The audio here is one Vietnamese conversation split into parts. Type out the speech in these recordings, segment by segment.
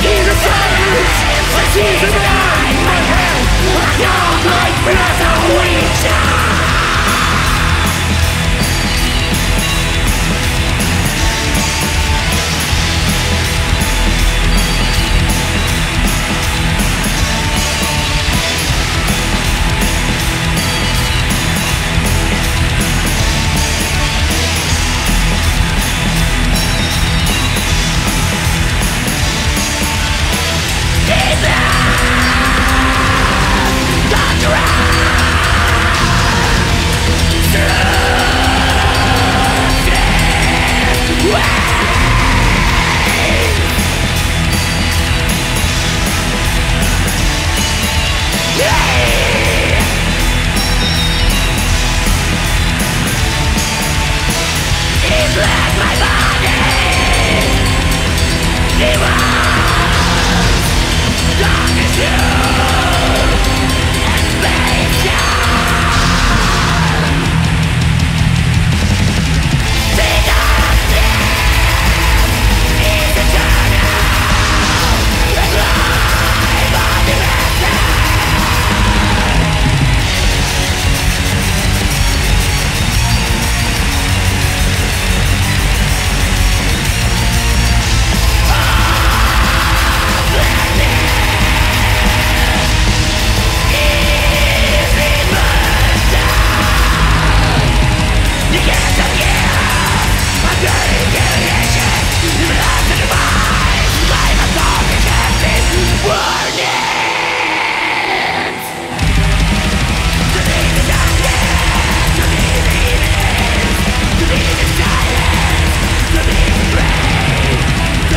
He's a silence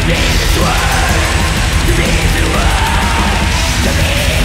To be this world, to be the world, to be